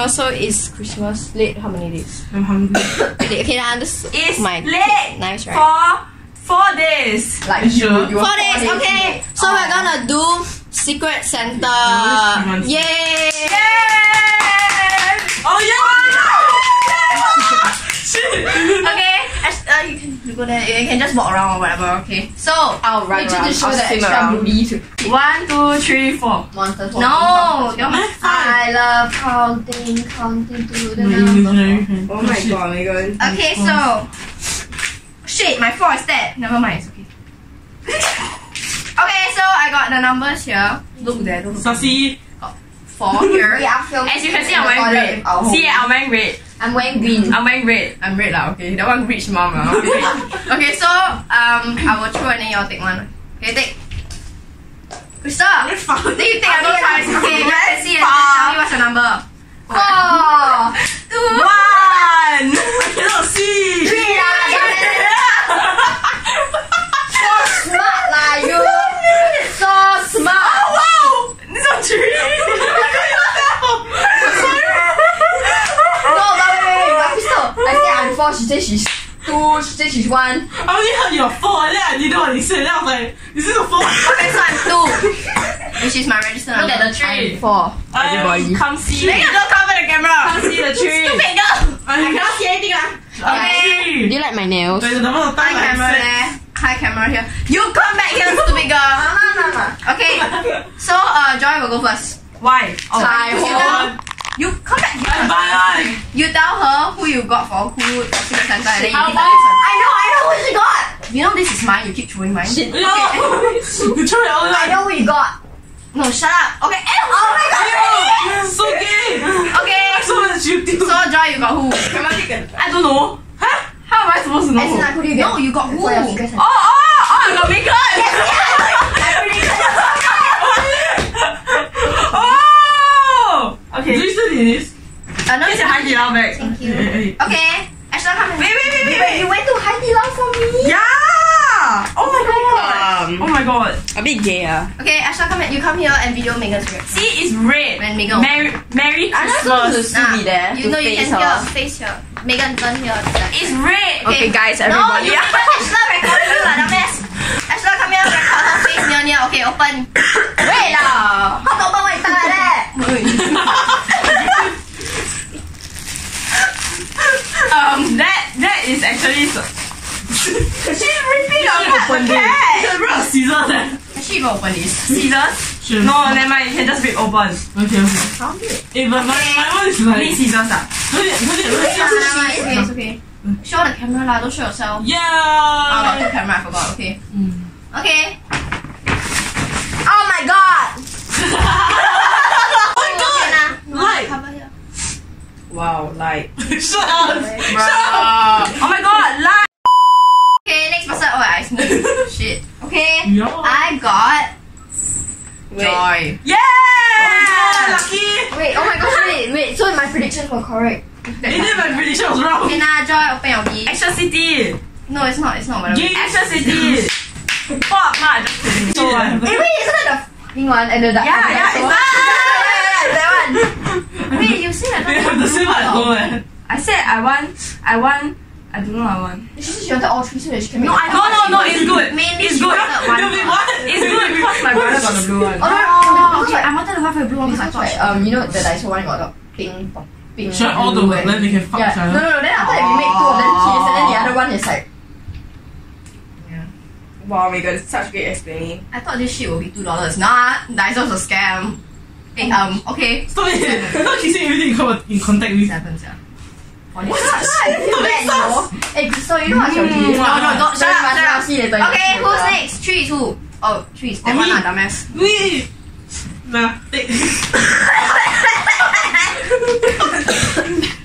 also it's Christmas late. How many days? I'm hungry. Okay, now this. It's oh my late Nice, right? for four days. Like Sure. you, you Four days. Okay, so we're oh. gonna do Secret Santa. Oh. Yay! Yay! Oh yeah! Shit! Okay, as- uh, you can you go there. You can just walk around or whatever. Okay. So I'll run Need you around. show I'll the swim extra around. booty to One, two, three, four. monsters. no. you're my- I love counting, counting to the number. Oh my god, my god. Okay, so shit, my four is dead. Never mind, it's okay. okay, so I got the numbers here. Look there, look Sassy. four here. We As you can see, I'm wearing red. See. I'm wearing red. I'm wearing green. I'm wearing red. I'm red lah. Okay, that one rich mom lah. Okay. okay, so um, I will throw and then y'all take one. Okay, take. Krista, then you take. I don't choice. Okay, you can see and then tell me what's the number. Four. Two. One! I cannot see! Three lah. So smart lah you. So smart. Wow! This one three! No, but wait, wait, wait, but Crystal, I say I'm four, she say she's two, she say she's one. I only heard your four, and then I didn't know what you said. Then I was like, is this a four? Okay, so I'm two, which is my register number. Look at the tree. Four. Um, come see. Then you don't cover the camera. Come see the tree. Stupid girl. I cannot see anything. ah. Okay. Do you like my nails? There's the number of Hi time I camera said. there. Hi camera here. You come back here, stupid girl. Okay. So uh, Joy will go first. Why? Oh, Hi, you hold want? You come back I here. buy one. You tell her who you got for who Secret Santa and then you How give her this one. I know, I know what she got. You know this is mine. You keep throwing mine. Shit. No. You throw it all I know what you got. No, shut up. Okay. Ew. Oh my god, You're so gay. Okay. So much you do. So Joy, you got who? I don't know. Huh? How am I supposed to know? As in, like, who do you? No, you got who? For your secret Oh, Santa. oh, oh, I got Megan. oh. Okay. Do you still need this? Uh, no, Here's your Hai Di Lao bag. Thank you. Hey, hey. Okay. Ashton, come Wait, wait, wait, wait, Wait, you went to Hai Di Lao for me? Yeah. Oh my god. Um, Oh my god. a bit gay, ah. Okay, Ashton, come here. You come here and video Megan's reaction. See, it's red. When Megan- Merry, Merry I'm not supposed to Christmas. still be there You know you can her. here, face here. Megan, turn here. It's red. Okay, guys, everybody. No, you can Ashla recording you lah, dumbass. Ashla, come here, record her face near near. Okay, open. Wait lah. How to open my tongue like that? Um, that that is actually. So- She's ripping You this. You should bring a scissors eh. Actually, even open this. Scissors? Sure. No, never mind. You can just rip open. Okay, okay. Eh, but my, my one is Need like. scissors ah. Put it, put it, put It's it. okay, it's okay, it's okay. Show the camera lah, don't show yourself. Oh, Yeah! got two camera, I forgot. Okay. Okay. Oh my god. Oh my Okay, god! nah. Light. Cover here. Wow, like. Shut up. Shut up. Oh my god, lie. Okay, next person. Oh, I sneezed. Shit. Okay. Yeah. I got Wait. Joy. Yeah. Oh Lucky! Wait, oh my gosh, wait, wait. So my predictions were correct. And then my prediction was wrong. Okay, nah, Joy, open your B. Action City. No, it's not. It's not whatever. Gay. Action City. Fuck, nah, just kidding. So Yeah. what? Eh, wait, isn't that the fucking one and the dark Yeah, one? yeah, So- it's that. Yeah, yeah, that one. Wait, you say I We have the same at home, eh? I said I want, I want, I don't know I want. She said she wanted all three so that she can make No. I No, no, no, it's good. Mainly It's good. wanted one. You'll be what? It's good because my brother got the blue one. Oh, no, no, Oh, okay. like, I wanted to have a blue one because I thought. like, um, you know the Daiso one got the pink, pink. Should I all the blue way? and- Then they can fuck Yeah, each no, other. no, no. Then after that we make two of them kiss, and then the other one is like. Yeah. Wow, my god, it's such great explaining. I thought this shit would be two dollars. Nah, Daiso's a scam. Hey, um, okay. Stop it! Stop kissing everything in con- in contact with. Seven, yeah. What's that? I feel bad, you know. Hey, so you know what's your Mm, no, no, don't- shut up, shut up. See later. Okay, who's next? Three who? Oh, three that one me. lah, dumbass. Wait! Nah, take.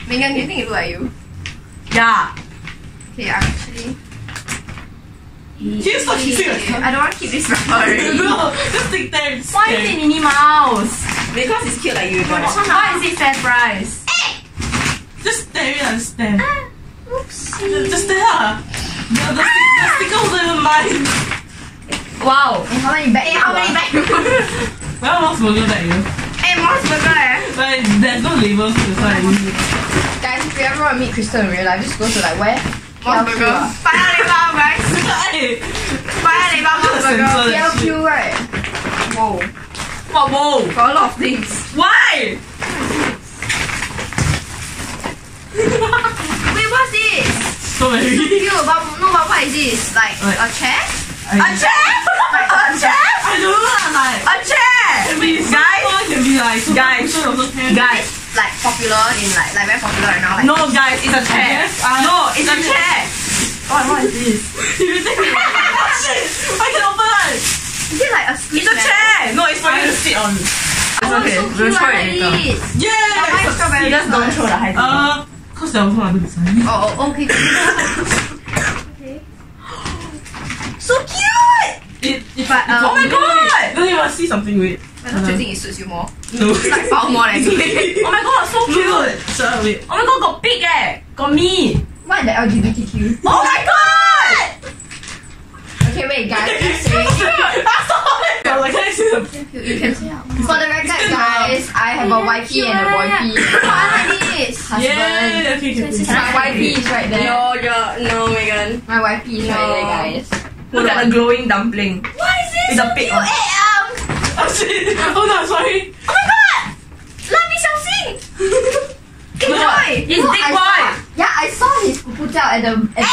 Megan, do you think it look like you? Yeah. Okay, I'm actually. Can you stop kissing yourself? I don't want to keep this recording. No, just take time. Why is it Minnie Mouse? Because it's cute like you know. Why is it fair price? Just stare and stare. Oopsie. Just, stare ah. The, stick, the sticker wasn't even mine. Wow. Hey, how many? Hey, how many back? Well, Mos Burger that you. hey, Mars Burger eh. Like, there's no label, so that's why I use it. Guys, if you ever want to meet Crystal in real life, just go to like where? Mos Burger. Paya Lebar, guys. Hey, Paya Lebar Mos Censor Burger. that shit. PLQ, right? Whoa. What, whoa? Got a lot of things. Why? Wait, what's this? So many. Cute, but no, but what is this? Like Like- a chair? I, Like a chair? I don't know, like, A chair! can be guys, can be like, so Guys. so also can. Guys, Like popular in like like very popular right now. Like no guys, it's a chair. Yes, I- uh, No, it's a chair. What, is this? You think I can open it. Is it like a squeeze It's a chair. No, it's for you to sit on. It's Oh, okay. so We'll try it later. Yeah. Strawberry Just don't throw the high Uh, cause there was no other design. Oh, oh, okay. okay. So cute! It, it, But, um, oh my wait, god! No, you must see something with. But don't you think it suits you more? No. It's Like far more than me. Oh my god, so cute. No, shut up, wait. Oh my god, got pig eh. Got me. What the LGBTQ? Oh my god. Okay, wait, guys. I'm like, can I see something? You, you can say out. For the record, guys, I have a wifey and a boyfie. Oh, I like this. Husband. Yeah, okay, okay, okay. My wifey is right there. No, you're, no, Megan. My wifey is right there, guys. Look at the glowing dumpling. What is this? With a pig on. Hey, um, Oh shit! Oh no, sorry. oh my god! Let me Xiaoxing! Enjoy! It's No, big I boy. Yeah, I saw his puputao at the. At, eh, eh, eh.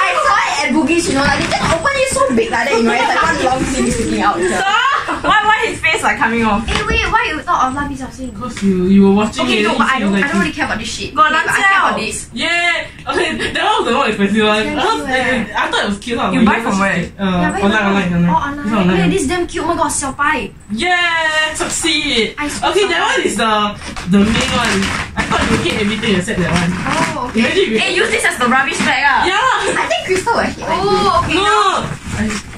I saw it at Bugis, you know, like they just open it so big like that, you know, it's like one long thing sticking out. sia. Why, why his face like coming off? Hey, wait, why you thought of Labi Xiaoxing? Cause you you were watching Okay, it. no, but I don't, like I don't really care about this shit. Got Okay, but I care about this. Yeah. Okay, that one was the more expensive one. Thank I, was, you, eh. I thought it was cute. huh, You but buy from where? it? Uh, Yeah, where online, online, buy? online. Oh, It's online. online. Hey, this damn cute. Oh my god, Xiao Pai. Yeah, succeed. I Okay, that one is the the main one. I thought you hate everything except that one. Oh, okay. Imagine if Hey, use this as the rubbish bag ah. Yeah. I think Crystal will hate Oh, okay. No.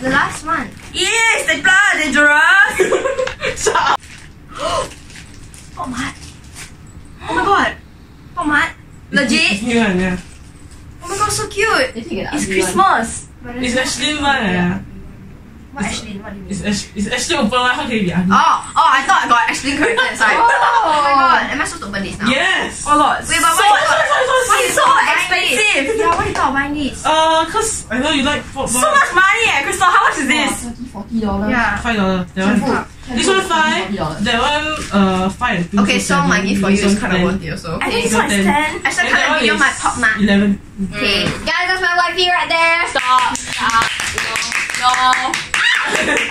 The last one. Yes, the blood dangerous. Shut up. Oh my. Oh my god. Oh my. Legit. New one, yeah. Oh my god, so cute. They take an It's ugly one. Christmas. It's not- Ashley one. Yeah. What Ashley? What do you mean? It's Ash, it's Ashley open one. How can it be ugly? Oh, oh, I thought I got Ashley corrected inside. Oh. oh my god, am I supposed to open this now? Yes. Oh lord. Wait, but so, why- so, so, so, Why you it's so thought expensive. this? Yeah, why you thought of buying this? Uh, cause I know you like football. So much money eh, Crystal. How much this? Dollars. Yeah. Five dollar. That one. This one five. That one uh five and two. Okay, so my gift for you is kind of 10. worthy also. I think this So one is 10. 10. I should And cut that a video one my is pop mat. Eleven. Okay. Guys, that's my wifey right there. Stop. Stop. No. No.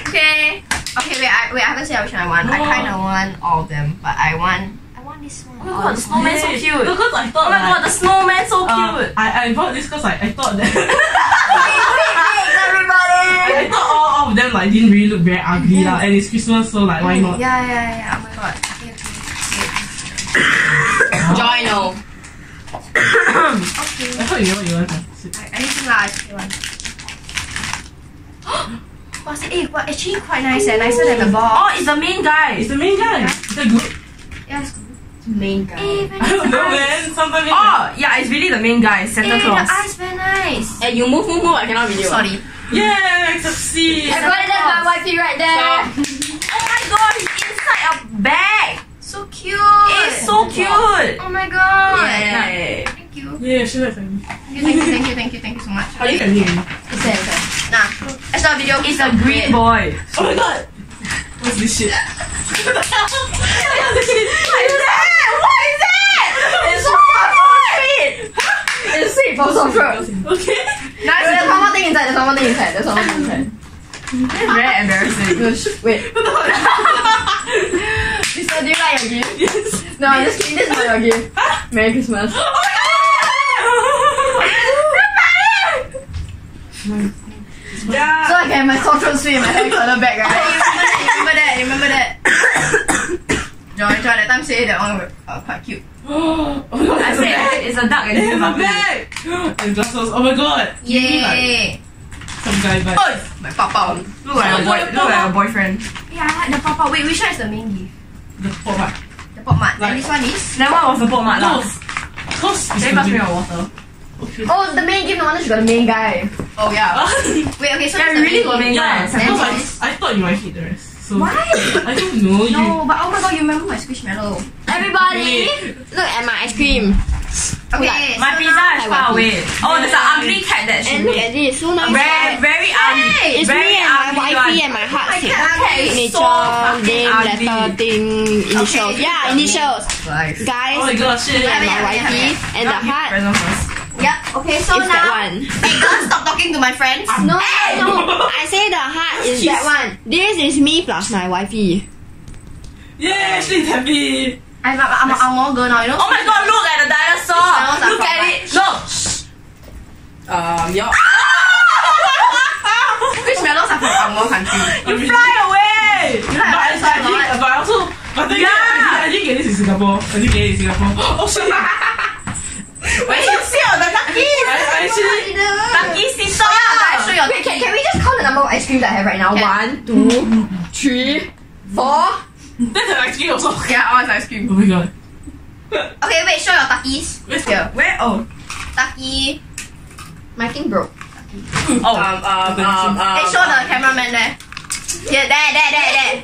Okay. Okay, wait, I wait, I haven't said which one I want. I Oh. kinda want all of them, but I want I want this one. Oh my god, the snowman so cute. No, cause I thought Oh my like, god, the snowman so uh, cute. I, I bought this cause like, I thought that Thanks, everybody. I thought all, all of them like didn't really look very ugly lah, and it's Christmas so like why not? Yeah, yeah, yeah. Oh my god. Okay, okay. Joy no. Okay. I thought you know what you want. I, anything lah, I okay one. What's it? Eh, but actually quite nice eh, nicer than the ball. Oh, it's the main guy. It's the main guy. Is that good? Yeah, it's good. Main guy. Eh, very I don't know man. Sometimes Oh, yeah, it's really the main guy, Santa Eh, the Claus. eyes very nice. And you move, move, move. I cannot video. Sorry. Yeah, succeed. Everybody, that's my wifey right there. Oh my god, he's inside a bag. So cute. It's so cute. Oh my god. Yeah. Thank you. Yeah, she likes me. Thank you, thank you, thank you, thank you so much. How do you can hear me? It's there, it's there. Nah, I saw a video. It's a green boy. Oh my god. What's this shit? What is that? What is that? It's so sweet. It's sweet from some fruit. Okay. Nice. There's one more thing inside. There's one more thing inside. There's one more thing inside. Is very embarrassing. No, sh- wait. Sister, do you like your gift? yes. No, I'm just kidding. This is not your gift. Merry Christmas. So I can have my throat sweet my hair color back, right? you remember that? You remember that? You remember that? Joy, Joy, that time say that one uh, quite cute. oh my god. I it's a said bag. it's a duck and It's it's a a bag. And glasses. Oh my god. Yay! Some guy vibe. Oh, my papa. Look like a boy. Look like a boyfriend. Yeah, I like the papa. Wait, which one is the main gift? The format. The pop mat. Like- And this one is? That one was the pot mat No. last. Cause it's Can you a pass me your water? Okay. Oh, the main gift. No wonder she got the main guy. Oh yeah. Wait, okay, so Yeah, this really the got main gift. guy. Yeah, Santa because Claus. I, I thought you might hate the rest. So I don't know. You, No, but oh my god, you remember my squishmallow? Everybody, look at my ice cream. Okay, My so pizza now- is far away. Oh, there's an ugly cat that she And look at this, so nice. Very, very ugly. It's very me and my ugly wifey one. and my oh heart my thing. God, okay, so fucking name, ugly. letter, thing, initials. Okay, yeah, initials. Nice. Guys, oh my god, shit. me and my wifey and the heart Present first. Yep. Okay, so is now. that one. Hey, girls, stop talking to my friends. No, no, I say the heart is that one. This is me plus my wifey. Yeah, she's happy. I'm, I'm, I'm all girl now, you know? Oh my god, look at the dinosaur! Look at fun. it! Look! Um, your Squishmallows are from Angmo country. You fly away! But I, I, didn't, but I also, but the thing is, I, didn't, I didn't get this in Singapore. I didn't get it in Singapore. Oh shit! number of ice creams I have right now? Can. One, two, three, four. that's an ice cream also. Yeah, all is ice cream. Oh my god. Okay, wait, show your tuckies. Where's Here. Where? Oh. Tucky. My thing broke. Oh. um um um um. Hey, show the cameraman there. Yeah, there, there, there, there.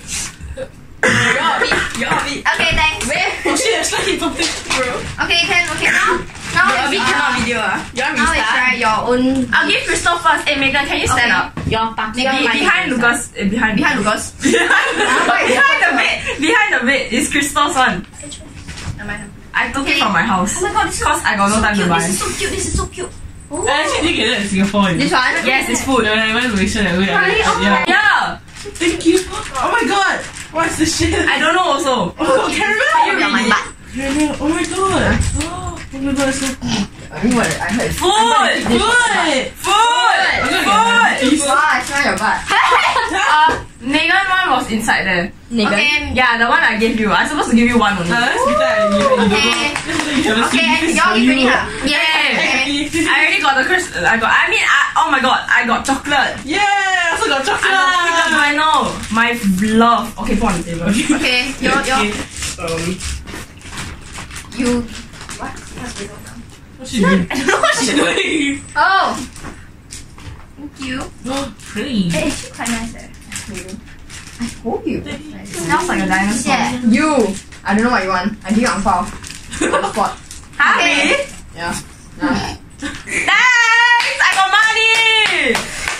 Your bit, your bit. Okay, thanks. Oh shit, I just hit something. Okay, can, okay, now. Now Your it's, bit uh, cannot video ah. Your now it's restart. right, your own. I'll give Crystal first. Hey Megan, can you stand Okay. up? Your party. Be- behind Lucas. eh, behind. Behind Lucas. behind behind the bed. Behind the bed is Crystal's one. I took Okay. it from my house. Oh my god, this is Cause I got no so time to buy. This is so cute. This is so cute. I actually didn't get that in Singapore. This one? Yes, it's food. When I went to Malaysia that way, I, Really? Oh yeah. Yeah. Thank you. Oh my god. What's this shit? I don't know also. Oh, caramel. Can you read my butt? Caramel. Oh my god. Oh, oh god, it's so I mean, what? I heard. Food. good. Food. Food. Wow, I smell your butt. Uh, Megan one was inside there. Nigga. Okay. Yeah, the one I gave you. I'm supposed to give you one only. Uh, let's be that. You, you Okay. Okay, y'all give me her. Yeah. Okay. I already got the Chris. I got. I mean, I, oh my god, I got chocolate. Yeah, I also got chocolate. I got Bueno. My love. Okay, put on the table. Okay, your, your, Um, you. What? What's going on now? what's she doing? I don't know what What's she she? Oh! Thank you. Oh, pretty. Hey, it's quite nice eh. I told you. smells like a dinosaur. Yeah. You. I don't know what you want. I give you ang pao. On the spot. Huh? Okay. Yeah. Nah. Thanks! I got money!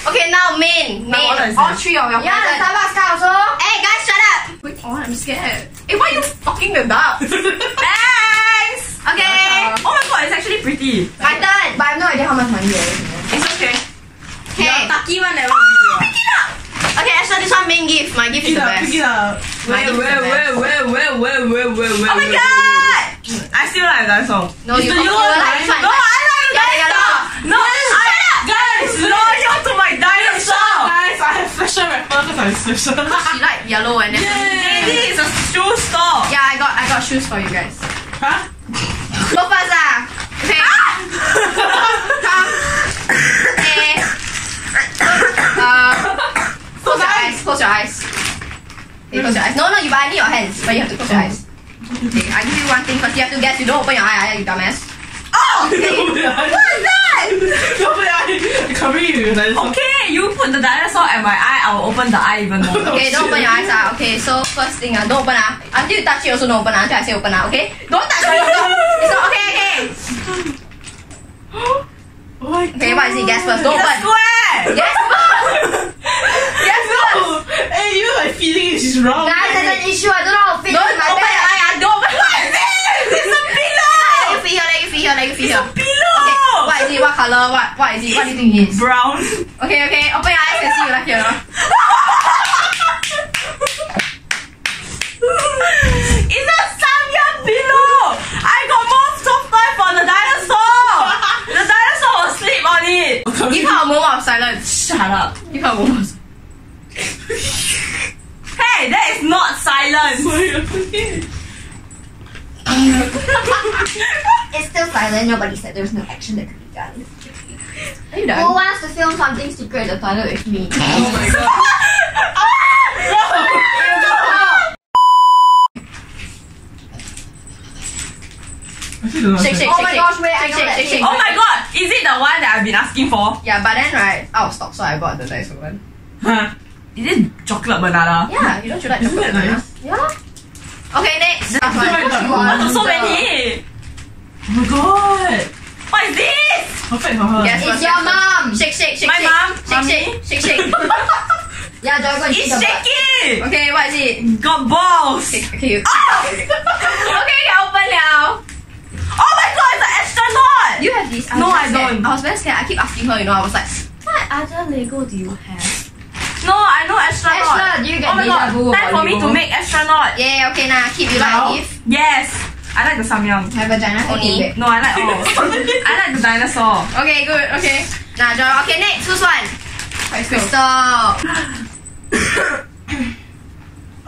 Okay, now main. Main. All three of your Yeah, presents. Starbucks card also. Hey guys, shut up! Wait, oh, I'm scared. Hey, why you fucking the dog? Thanks! Okay, Oh my god, it's actually pretty. my turn. But I have no idea how much money there is. you. It's okay. Okay. Taki one never video. Pick it up. Okay, Esther, this one main gift. My gift is Pick the it up, best. pick it up. Is the best. where, where, where, where, where, where? Oh my god! I still like dinosaur. No, you, the you yellow like this one. No, I like the Yeah, yeah, dinosaur! No, I Guys, loyal to my dinosaur! Guys, I have special rapper because I'm special. She like yellow and then. Lady, it's a shoe store. Yeah, I got I got shoes for you guys. huh? Go first ah. Okay. Come. Okay. Close your eyes. Close your eyes. Okay, close your eyes. No, no, you. I need your hands, but you have to close your eyes. Okay, I give you one thing first. You have to guess. You don't open your eye, you dumbass. Oh, okay. What's that? Cover you, dinosaur. Okay, you put the dinosaur at my eye, I will open the eye even more. Okay, don't open your eyes ah. Okay, so first thing ah, don't open ah. Until you touch it, also don't open ah. Until I say open ah. Okay, don't touch it. It's not okay. Okay. Oh my Okay, what is it? Guess first. Don't open. square! Guess first. Guess first. Hey, you my feeling is wrong. Guys, there's an issue. I don't know how to fit Don't open your eye ah. Don't open. What is it? It's a pillow! Let you feel here. Let you feel here. Let you feel here. It's a Pillow! Okay, what is it? What color? What What is it? What do you think it is? Brown. Okay, okay. Open your eyes and see you like here. it's a Samyang pillow! I got more soft toy for the dinosaur! The dinosaur will sleep on it! Give her a moment of silence. Shut up. Give her a moment. Hey, that is not silence! It's still silent. Nobody said there was no action that could be done. Who wants to film something secret the toilet with me? Oh my god. I still don't know. Shake, shake, Oh my gosh, wait, I know shake, that shake, shake. Oh my god! Is it the one that I've been asking for? Yeah, but then right, out of stock, so I bought the Daiso one. Huh? Is it chocolate banana? Yeah, you don't you like Isn't chocolate that banana? nice? Yeah. Okay, next. Last one. Right, right. So many? Oh my god. What is this? Perfect for her. Yes, It's your mom. Shake, shake, shake, My mom, Shake, shake, shake, shake. Yeah, Joy, go and It's take the butt. shaking. Okay, what is it? Got balls. Okay, okay. you- ah! okay, can open now. Oh my god, it's an have this? No, I don't. I was very scared. I keep asking her, you know, I was like, what other Lego do you have? No, I know astronaut. Astronaut, you get oh my god, time for me to make astronaut. Yeah, okay, now keep you like Now? a gift. Yes, I like the samyang. My vagina oh. Only. only. No, I like all. I like the dinosaur. Okay, good, okay. Now, Joy, okay, next, who's one? Crystal.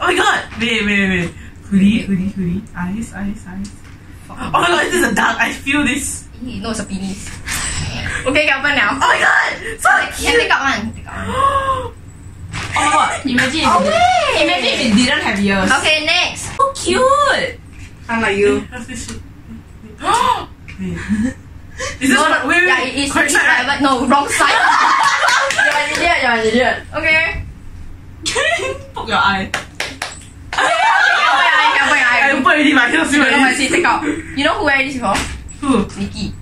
Oh my god. Wait, wait, wait. Hoodie, hoodie, hoodie. Eyes, eyes, eyes. Oh my god, this is a dark. I feel this. Eee, No, it's a penis. Okay, can open now. Oh my god, so Can cute. take out one. Take out one. Oh my god, imagine if, Oh, it, wait. imagine if it didn't have ears. Okay, next. So cute. Unlike you. What's this shit? wait. Is this No, one? no, Wait, wait, yeah, wait. it is. Correct it's side, private. No, wrong side. You're an idiot, you're an idiot. okay. Poke your eye. Okay, can open your eye, can open your I eye. open already, but I cannot see You my know what I eyes. see? Take out. You know who wear this before? Who? Nikki.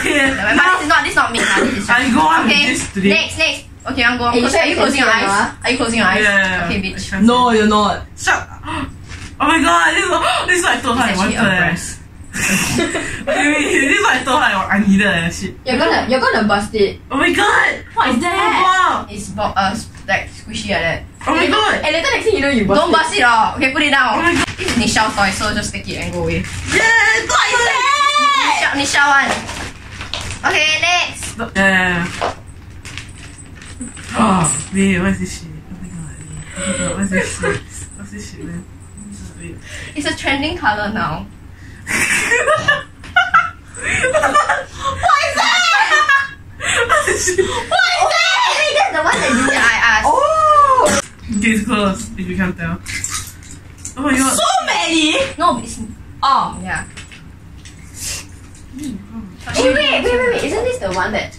okay. But this is not. This is not me. lah. This is just. I go on with this today. Next, next. Okay, I'm going. Hey, you Close- sure Are you you closing your eyes? Are you closing your eyes? Yeah, yeah, yeah. Okay, I bitch. can't. No, you're not. Shut. Oh my god, this is, this is what I told her I It's actually wanted. a breast. wait, wait, this is what I told her I, I needed. Eh. Shit. You're gonna, you're gonna bust it. Oh my god. What is that? wow. It's bo- uh, like squishy like that. Oh my god. And later next thing you know, you bust Don't it. bust it off. Okay, put it down. Oh god. This toy, so just take it and go away. What is? Nisha, Nisha one. Okay, next. Yeah. Oh, wait, what's this shit? Oh my god. Oh my god, what's this shit? What's this shit, man? It's a trending color now. what is that? This shit? That? Oh. Hey, that's the one that you yeah, I asked. Oh! Okay, it's close, if you can't tell. Oh my god. So many. No, it's Oh, yeah. Wait, wait, wait, wait, wait. Isn't this the one that...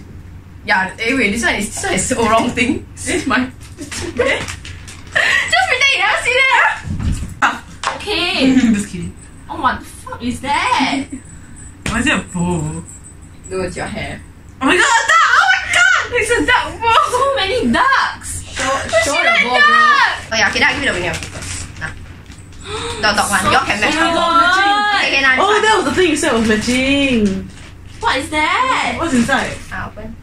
Yeah, eh, wait, this one is this one is so wrong thing. This is my Just pretend you never see that. okay. Just kidding. Oh, what the fuck is that? Why is it a bow? No, it's your hair. Oh my god, that! Oh my god! It's a duck ball. So many ducks. Show, show the like ball, bro. duck. Oh yeah, okay, now give you the. Nah. The dog one. Y'all can match Oh my up. god. Okay, okay, now Oh, that was the thing you said was matching. What is that? What's inside? one. Ah, open.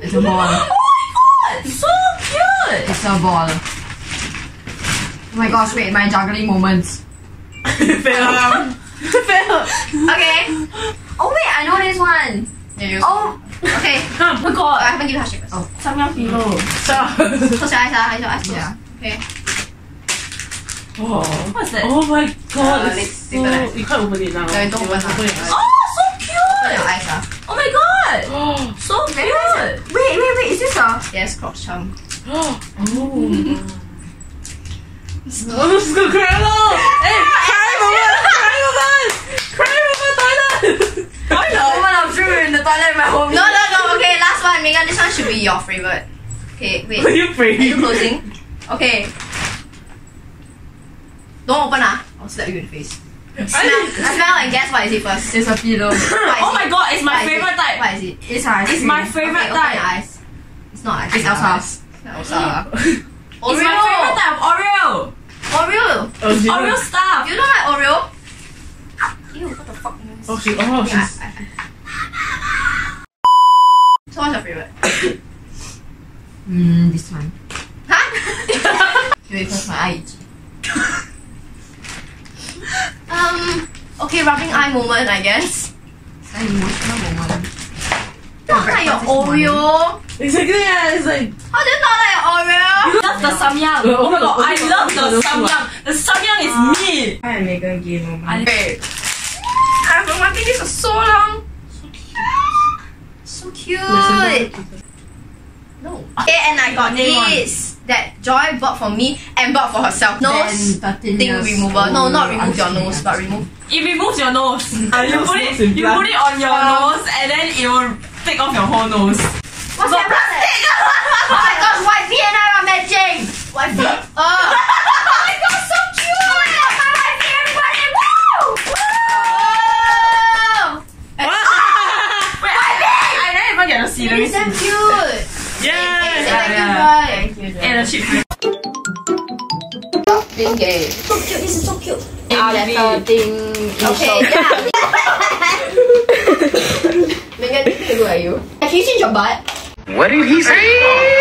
It's a ball. Oh my god, so cute. It's a ball. Oh my gosh, wait, my juggling moments. Fail. Fail. Okay. Oh wait, I know this one. Yeah. Oh, Okay. Oh my god. I god, haven't given her shape first. Oh. samyang pillow. Close your eyes, ah. Eyes, your eyes. Yeah. Okay. Oh. What's that? Oh my god, Uh, it's so... You can't open it now. No, don't open it. Oh, so Open your cute. eyes, ah. Oh my god, Oh. so cute. wait, wait, wait. Is this a? Yes, cross charm. Oh. Oh, this is gonna cry alone. Hey, cry moment, cry moment, cry moment, toilet. Woman, I'm sure we're in the toilet in my home. No, no, no. Okay, last one. Megan, this one should be your favorite. Okay, wait. Are you Are you closing? Okay. Don't open ah. I'll slap you in the face. Smell, smell and guess what is it first. It's a pillow. What is Oh my god, it's my What is favorite type. What is it? It's ice It's my favorite okay, open type. eyes. It's not ice It's cream. Elsa. Elsa. It's my favorite type of Oreo. Oreo. Oh, she Oreo stuff. You don't like Oreo? Ew, what the fuck? Oh, she, oh, Yeah, she's... I- So what's your favorite? Hmm, this one. Huh? Wait, because my eye itchy. Um. Okay, rubbing eye moment, I guess. It's an emotional moment. Not like your Oreo. Exactly, yeah, it's like... How do you not like Oreo? love the samyang. Oh, Oh my god, oh, I oh, love the samyang. The samyang is me. Hi, Megan game I- Wait. I've been wanting this for so long. So cute. No. Okay, and I got Name this that Joy bought for me and bought for herself. Nose thing remover. No, not remove your nose, but remove. It removes your nose. you put it, you put it on your nose, and then it will take off your whole nose. What's that plastic? oh my gosh, why V and I are matching? Why V? Oh. oh. my gosh, so cute! Oh my god, my wife, everybody! Woo! Woo! I, I didn't even get to see. It's damn cute! Yay! It's, it's yeah, yeah. And chip. Being gay. So cute. This is so cute. Ah, letter thing. Okay, yeah. Megan, good are you? Can you change your butt? What did he say?